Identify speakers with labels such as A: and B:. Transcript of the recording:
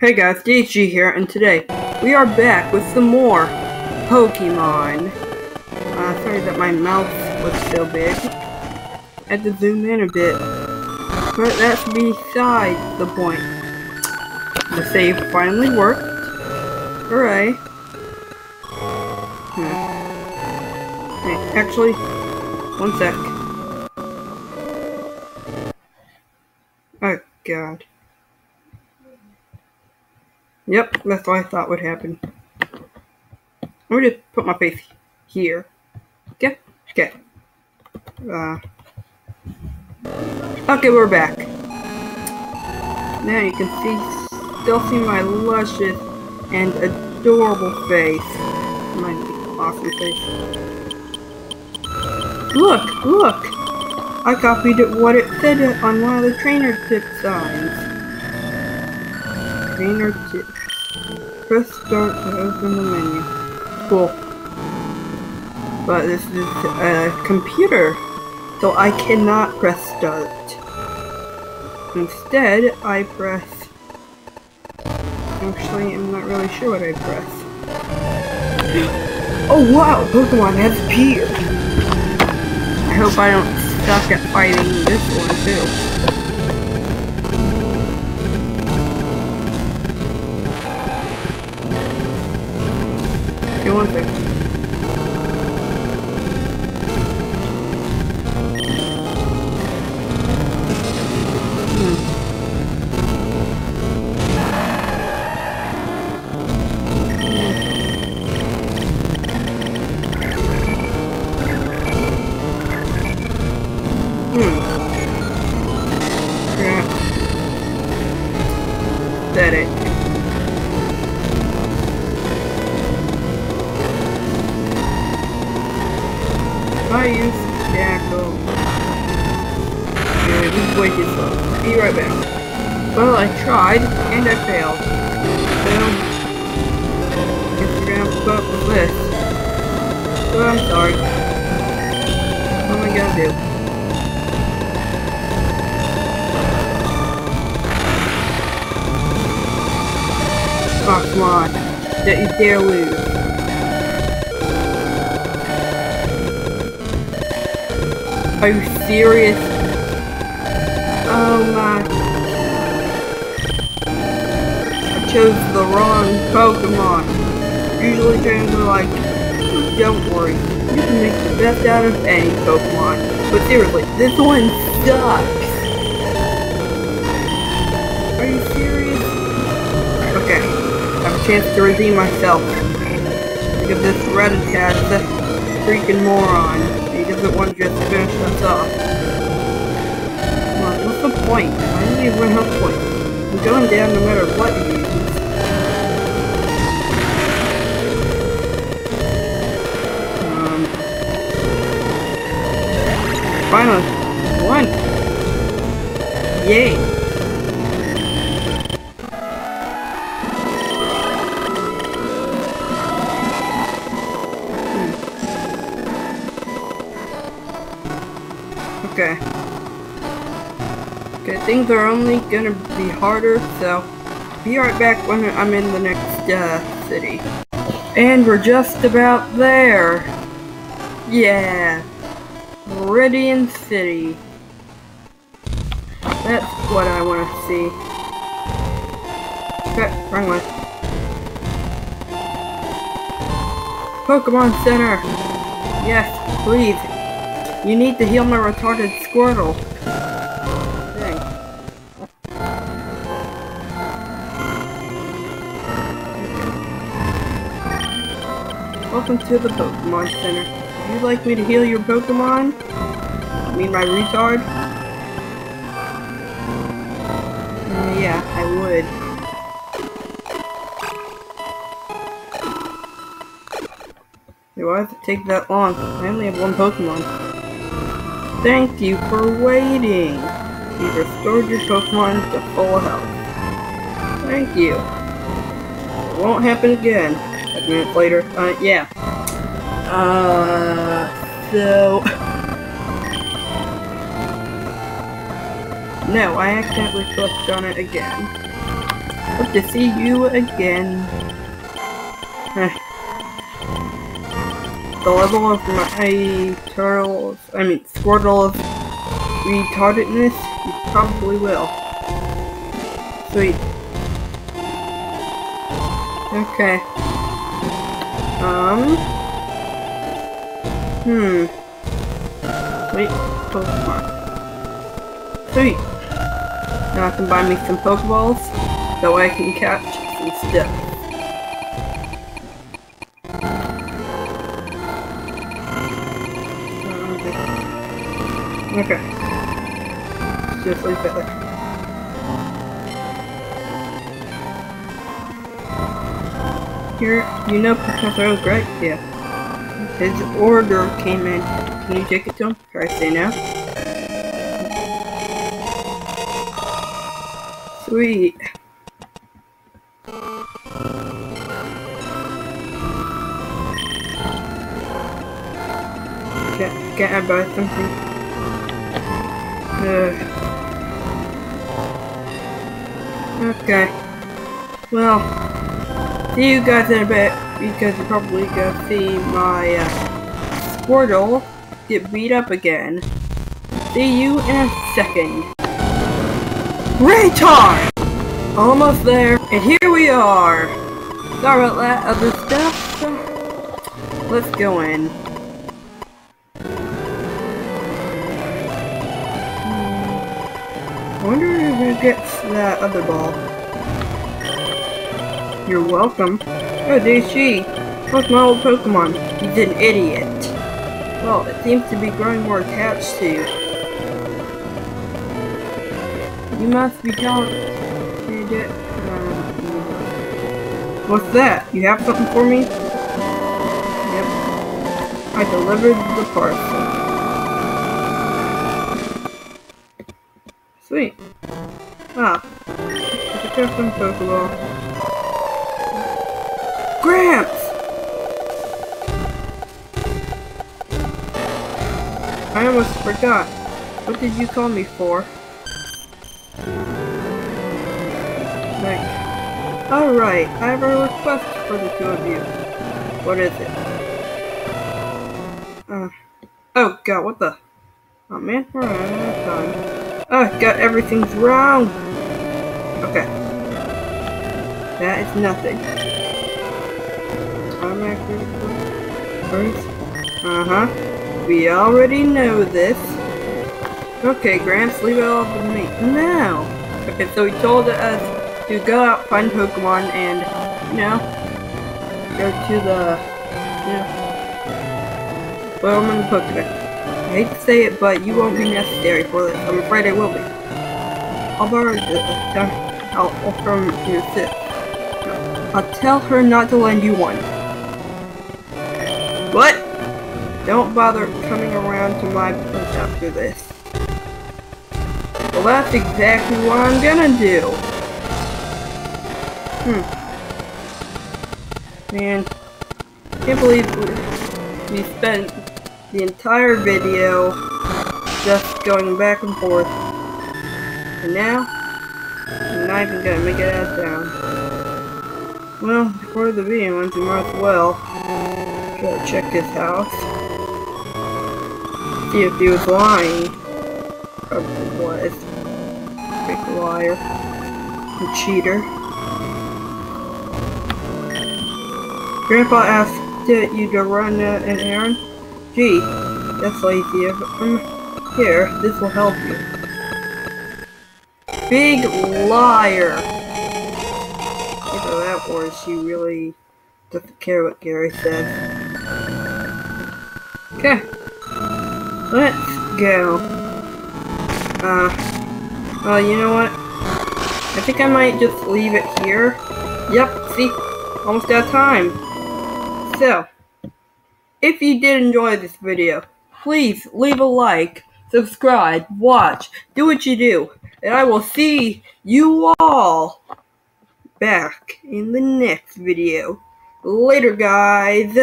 A: Hey guys, DHG here, and today we are back with some more Pokemon. Uh, sorry that my mouth was so big. I had to zoom in a bit. But that's beside the point. The save finally worked. Hooray. Hmm. Actually, one sec. Oh god. Yep, that's what I thought would happen. I'm gonna put my face here. Okay? Okay. Uh, okay, we're back. Now you can see, still see my luscious and adorable face. My awesome face. Look, look! I copied it what it said on one of the trainer tip signs. Trainer tip. Press start to open the menu. Cool. But this is a computer, so I cannot press start. Instead, I press... Actually, I'm not really sure what I press. Oh wow, Pokemon has appeared! I hope I don't suck at fighting this one too. Okay, way too slow. Be right back. Well, I tried, and I failed. So, guess we're gonna have to put up with this. So I'm sorry. What am I gonna do? Come on. Don't you dare lose. Are you serious? Oh my. I chose the wrong Pokemon. Usually trainers are like, don't worry, you can make the best out of any Pokemon. But seriously, this one sucks. Are you serious? Okay, I have a chance to redeem myself. Because this Rattata's a freaking moron. He doesn't want to just finish us off. Point? I even have a point. I'm going down no matter what he uses. Um, finally, one. Yay! Okay. Okay, things are only gonna be harder, so be right back when I'm in the next uh, city. And we're just about there. Yeah. Viridian City. That's what I want to see. Okay, wrong one. Pokemon Center. Yes, please. You need to heal my retarded Squirtle. Welcome to the Pokemon Center. Would you like me to heal your Pokemon? I mean my retard? Uh, yeah, I would. Why does it take that long? I only have one Pokemon. Thank you for waiting. You've restored your Pokemon to full health. Thank you. It won't happen again. Five minutes later. Uh, yeah. Uh, so... No, I accidentally clicked on it again. Hope to see you again. the level of my turtles, I mean Squirtle's retardedness, you probably will. Sweet. Okay. Um. Hmm. Wait, Pokemon. Sweet. Now I can buy me some Pokeballs, that way I can catch some stuff. Okay. Just leave it there. Here, you know Professor Oak, right? Yeah. His order came in. Can you take it to him? I say now? Sweet. Can, can I buy something? Ugh. Okay. Well, see you guys in a bit because you're probably gonna see my uh, Squirtle get beat up again. See you in a second. Retard! Almost there, and here we are. Sorry about that other stuff. Let's go in. Hmm. I wonder who gets that other ball. You're welcome. Oh, there's she. What's my old Pokemon? He's an idiot. Well, it seems to be growing more attached to you. You must be talented. What's that? You have something for me? Yep. I delivered the parcel. Sweet. Ah. It's a custom Pokeball. Gramps! I almost forgot. What did you call me for? Thanks. Alright, I have a request for the two of you. What is it? Uh, oh god, what the? Oh man. Oh god, everything's wrong! Okay. That is nothing. Uh-huh. We already know this. Okay, Gramps, leave it all to me. Now! Okay, so he told us to go out, find Pokemon, and, you know, go to the, you know, well, I'm in the Pokedex. I hate to say it, but you won't be necessary for this. I'm afraid I will be. I'll borrow the, uh, I'll, I'll from your sis. I'll tell her not to lend you one. What? Don't bother coming around to my place after this. Well, that's exactly what I'm gonna do. Hmm. Man, can't believe we spent the entire video just going back and forth. And now, I'm not even gonna make it out of town. Well, before the video ends, we might as well. Gotta check his house. See if he was lying. Probably was. Big liar. A cheater. Grandpa asked you to run uh, an errand? Gee, that's lazy of him. Here, this will help you. Big liar! Either that or she really doesn't care what Gary says. Okay. Let's go. Uh, well, you know what? I think I might just leave it here. Yep, see? Almost out of time. So, if you did enjoy this video, please leave a like, subscribe, watch, do what you do, and I will see you all back in the next video. Later, guys.